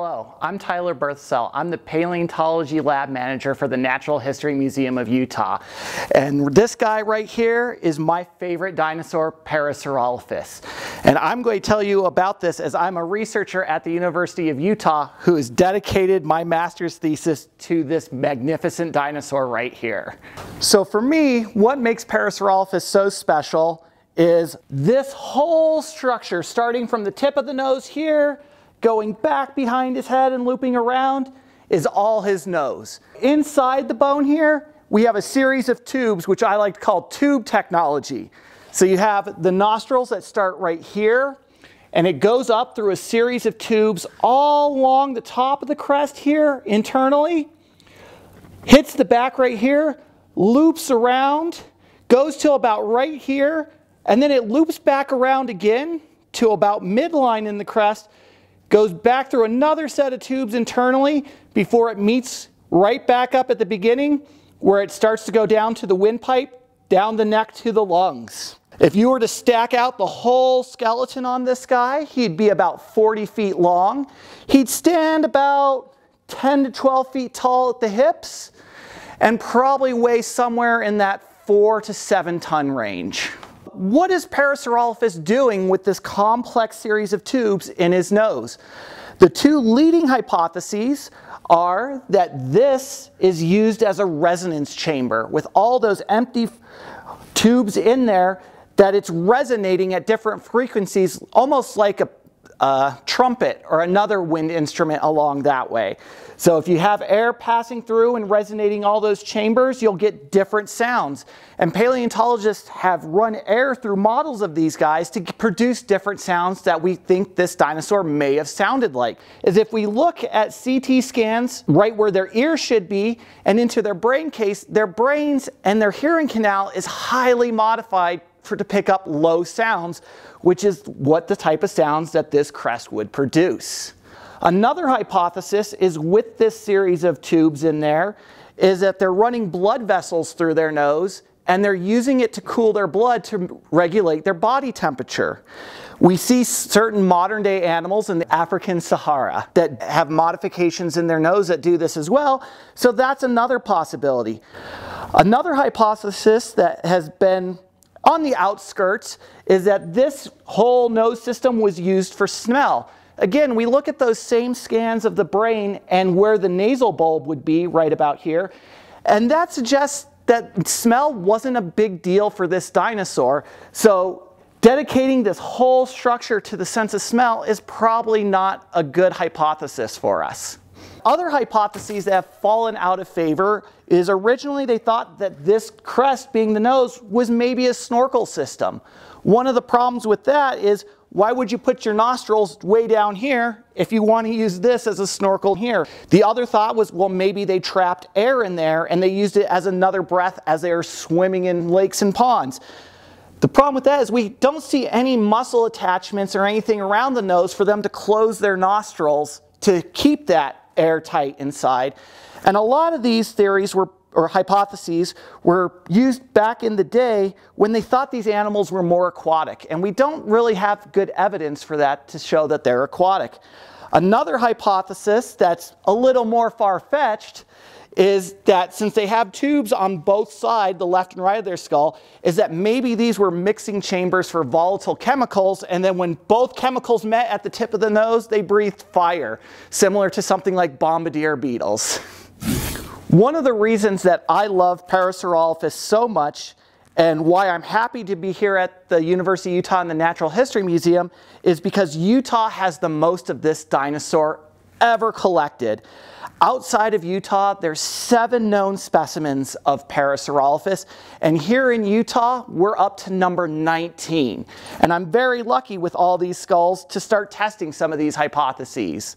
Hello, I'm Tylor Birthisel. I'm the Paleontology Lab Manager for the Natural History Museum of Utah. And this guy right here is my favorite dinosaur, Parasaurolophus. And I'm going to tell you about this as I'm a researcher at the University of Utah who has dedicated my master's thesis to this magnificent dinosaur right here. So for me, what makes Parasaurolophus so special is this whole structure starting from the tip of the nose here going back behind his head and looping around is all his nose. Inside the bone here, we have a series of tubes, which I like to call tube technology. So you have the nostrils that start right here, and it goes up through a series of tubes all along the top of the crest here internally, hits the back right here, loops around, goes to about right here, and then it loops back around again to about midline in the crest, goes back through another set of tubes internally before it meets right back up at the beginning where it starts to go down to the windpipe, down the neck to the lungs. If you were to stack out the whole skeleton on this guy, he'd be about 40 feet long. He'd stand about 10 to 12 feet tall at the hips and probably weigh somewhere in that four to seven ton range what is Parasaurolophus doing with this complex series of tubes in his nose? The two leading hypotheses are that this is used as a resonance chamber with all those empty tubes in there that it's resonating at different frequencies almost like a a trumpet or another wind instrument along that way. So if you have air passing through and resonating all those chambers, you'll get different sounds. And paleontologists have run air through models of these guys to produce different sounds that we think this dinosaur may have sounded like. Is if we look at CT scans right where their ear should be and into their brain case, their brains and their hearing canal is highly modified for to pick up low sounds, which is what the type of sounds that this crest would produce. Another hypothesis is with this series of tubes in there is that they're running blood vessels through their nose and they're using it to cool their blood to regulate their body temperature. We see certain modern day animals in the African Sahara that have modifications in their nose that do this as well, so that's another possibility. Another hypothesis that has been on the outskirts is that this whole nose system was used for smell. Again, we look at those same scans of the brain and where the nasal bulb would be right about here, and that suggests that smell wasn't a big deal for this dinosaur. So dedicating this whole structure to the sense of smell is probably not a good hypothesis for us. Other hypotheses that have fallen out of favor is originally they thought that this crest being the nose was maybe a snorkel system. One of the problems with that is why would you put your nostrils way down here if you want to use this as a snorkel here? The other thought was, well, maybe they trapped air in there and they used it as another breath as they are swimming in lakes and ponds. The problem with that is we don't see any muscle attachments or anything around the nose for them to close their nostrils to keep that airtight inside. And a lot of these theories were or hypotheses were used back in the day when they thought these animals were more aquatic. And we don't really have good evidence for that to show that they're aquatic. Another hypothesis that's a little more far-fetched is that since they have tubes on both sides, the left and right of their skull, is that maybe these were mixing chambers for volatile chemicals, and then when both chemicals met at the tip of the nose, they breathed fire, similar to something like bombardier beetles. One of the reasons that I love Parasaurolophus so much and why I'm happy to be here at the University of Utah in the Natural History Museum is because Utah has the most of this dinosaur ever collected. Outside of Utah, there's seven known specimens of Parasaurolophus, and here in Utah, we're up to number 19. And I'm very lucky with all these skulls to start testing some of these hypotheses.